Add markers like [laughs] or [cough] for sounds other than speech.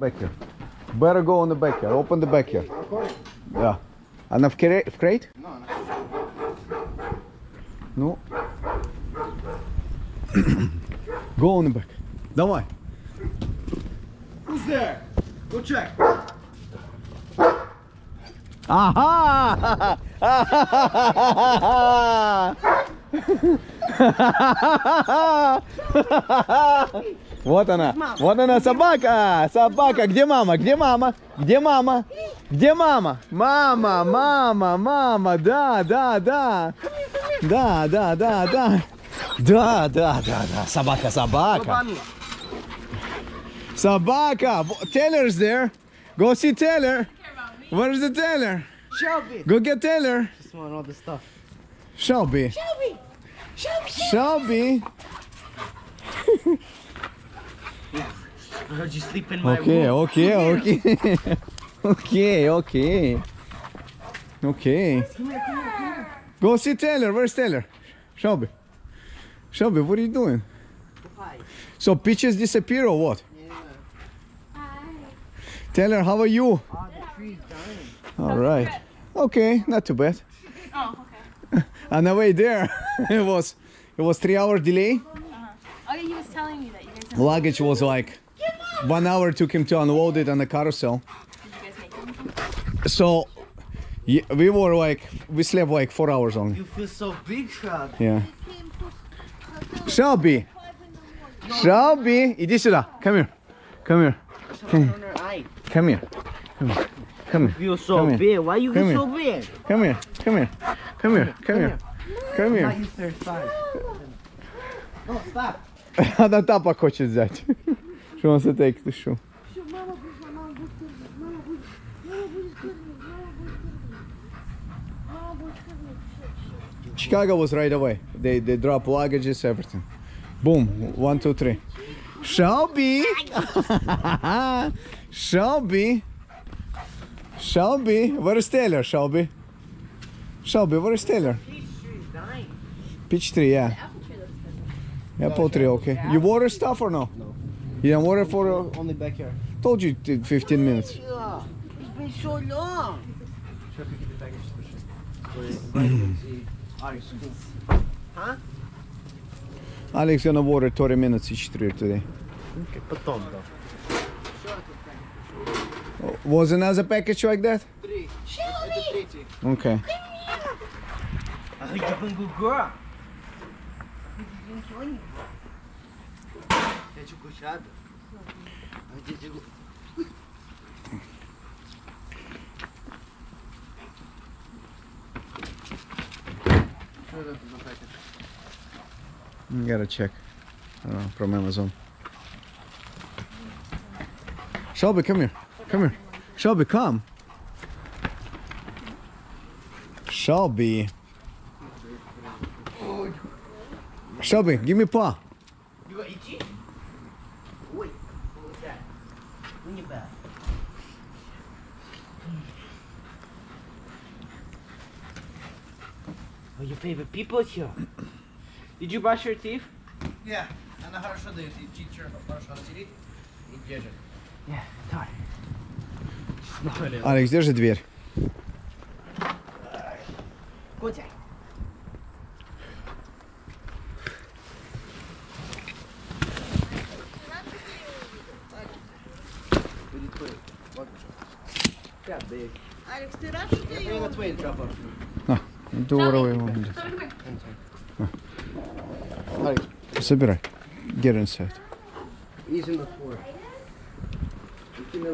Back here. Better go on the back here. Open the back here. Yeah. Она в кре- в crate? Ну. [coughs] Go on the back. Давай. Who's there? Go check. Ага! [laughs] [laughs] [laughs] Вот она, вот она собака, собака, где мама, где мама, где мама, где мама, мама, мама, мама, да, да, да, да, да, да, да, да, да, да, да, собака, собака, собака, Taylor's there, go see Taylor, where's the Taylor, Shelby. go get Taylor, Just want all the stuff. Shelby, Shelby! Shelby! Shelby, I heard you sleep in my Okay, room. okay, okay. [laughs] okay, okay. Okay. Go see Taylor. Where's Taylor? Shelby. Shelby, what are you doing? Hi. So peaches disappear or what? Taylor, how are you? Oh, the tree's dying. All right. Okay, not too bad. Oh, okay On the way there, [laughs] it was it was three hour delay. Oh, yeah, he was telling me that you guys have. Luggage was like one hour took him to unload it on the carousel. Did you guys make them? So yeah, we were like we slept like four hours only. You feel so big, Shelby. Yeah. Shelby. Shelby. Иди сюда. Come here. Come here. Something on her eye. Come here. Come here. Come here. You feel so Come here. big. Why you Come feel so big? Come here. Come here. Come here, come, here. Come here. Come here. No, stop. [laughs] Adam tam pakoće взять. Що він се тек ти? Chicago was right away. They they drop luggages, everything. Boom. One, two, three. Shelby. [laughs] Shelby. Shelby. Where's Taylor, Shelby? Shelby, where is Taylor? She's dying. Peach tree, yeah. Apple tree, okay. You water stuff or no? No. You didn't water for, uh, Only back here. told you t- 15 minutes. Yeah. It's been so long. [clears throat] Alex gonna water 30 minutes each tree today. Потом, да. Was another package like that? Okay. I heard you've been a good girl. É de puxada? Antes digo. You gotta check ah, uh, from Amazon. Shelby, come here. Come here. Shelby, come. Shelby. Shelby, give me paw. You got itchy? Wait, what was that? Bring it back. Oh, your favorite people here. Did you brush your teeth? Не, она хорошо дает, и чичер хорошо сидит и держит. Yeah. Алекс, держи дверь. Котя. Got big. Алекс, ты рад, что ты его off. Здорово его. Алекс, собирай. Get inside. He's in the floor. You can